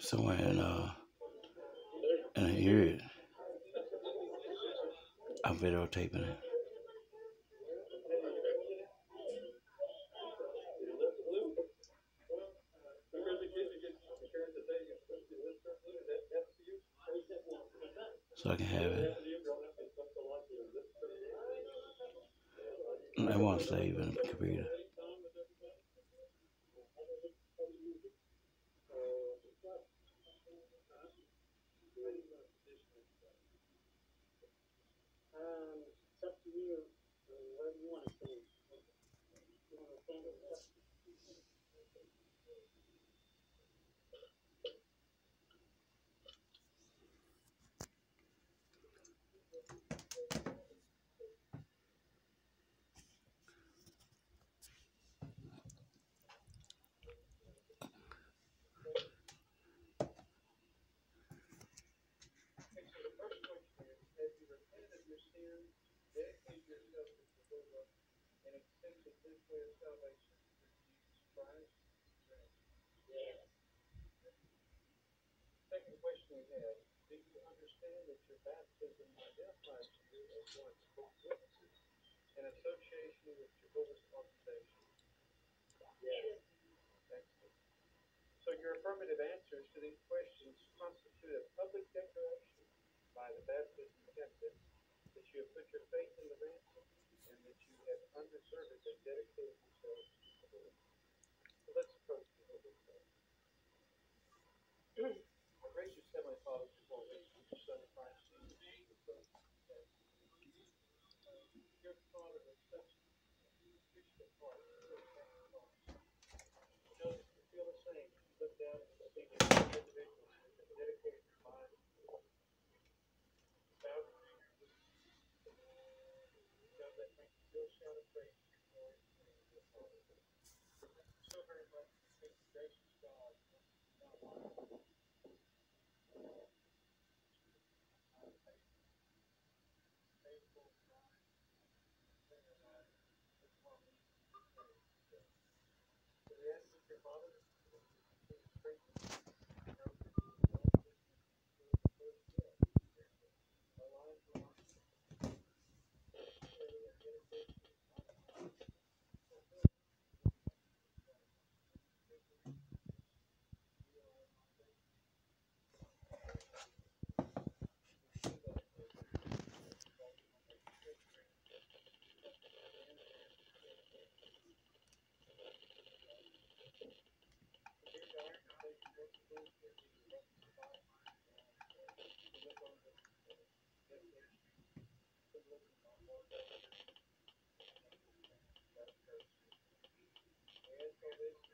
somewhere in uh and I hear it. I'm videotaping it. So I can have it. I won't save in the computer. Um, it's up to you, uh, whatever you wanna say. You wanna stand it up? Yes. Have, do you understand that your baptism identifies you as one of Jehovah's Witnesses in association with Jehovah's organization? Yes. Excellent. So your affirmative answers to these questions constitute a public declaration by the baptism candidate that you have put your faith in the ransom and that you have unreservedly dedicated yourselves to the Lord. So let's approach the Lord. Our gracious Heavenly Father, before we reach your Son Christ Jesus, we pray that your Father has such a appreciative heart for the sacrifice. Know that you feel the same. You look down and you see these individuals who have dedicated their lives to the Lord. Bow to you. God, let me still shout of praise to your glory and to your Father. So very much, thank you, gracious God. Now, faithful God, sinner God, this moment, so we ask that your Father, it is.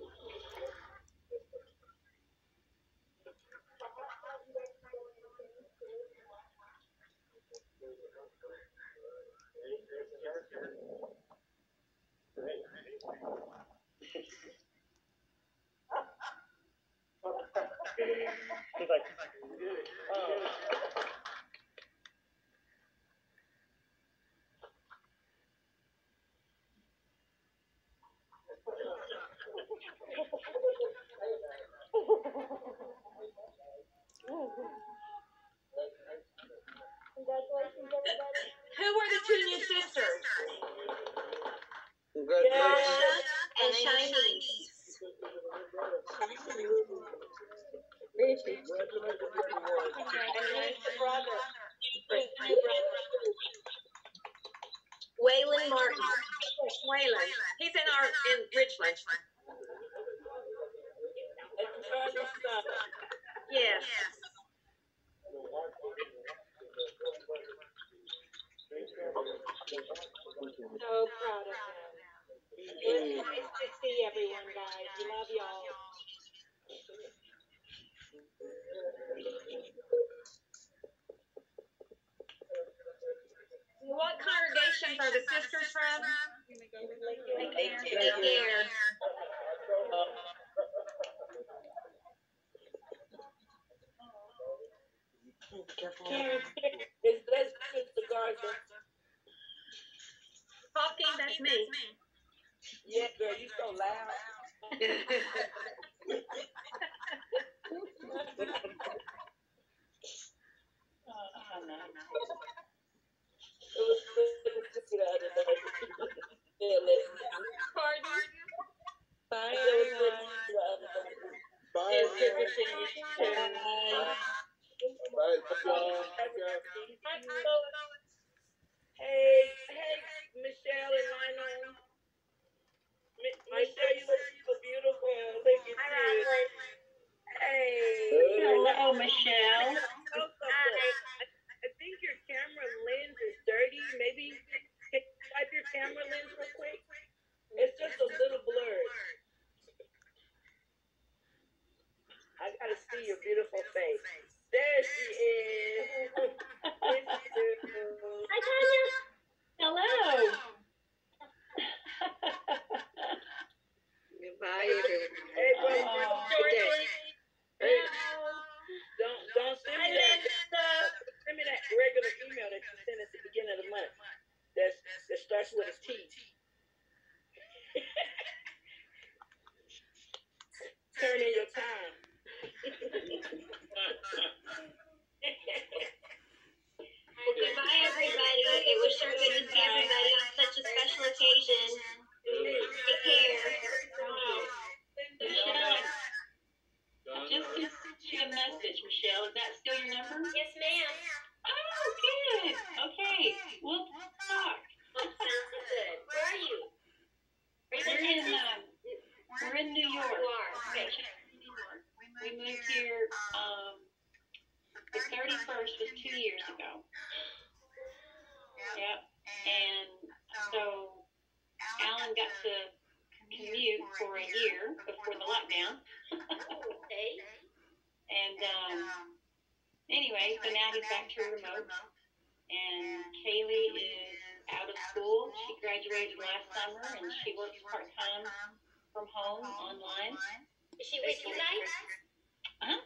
Congratulations, everybody. Who were the two new sisters? Congratulations. And Shiny. And who's the brother? Waylon Martin. Waylon. He's in our, in Richland. Yes. So proud of him. It's nice to see everyone, guys. We love y'all. What congregations are the sisters from? Lake Air. Karen, is that Sister Garza? Hawking, that's me. Yeah, girl, you so loud. It was good to see the other day. Yeah, listen. Pardon? It was good to see the other day. It's good to see you too. Hey, hey, Michelle and Lionel. Michelle, you look so beautiful. Look at you. Hey. Hello, Michelle. know something. I, I think your camera lens is dirty. Maybe can you wipe your camera lens real quick? It's just a little blurred. I gotta see your beautiful face. There she is. Miss you. Hi, Tanya. Hello. Goodbye, everyone. Hey, bro, Oh. good day. Hey, don't don't send me that. Send me that regular email that you sent at the beginning of the month. That's that starts with a T. Turn in your time. Well, goodbye, everybody. It was sure good to see everybody on such a special occasion. Take care. Michelle, I just sent you a message, Michelle. Is that still your number? Yes, ma'am. Oh, good. Okay, we'll talk. Sounds good. Where are you? Are you We're in, um, we're in New York. Okay. We moved here, um, the thirty-first was two years ago. Yep, and so Alan got to commute for a year before the lockdown. Okay. And, um, anyway, so now he's back to remote. And Kaylee is out of school. She graduated last summer and she works part-time from home online. Is she with you guys? Huh?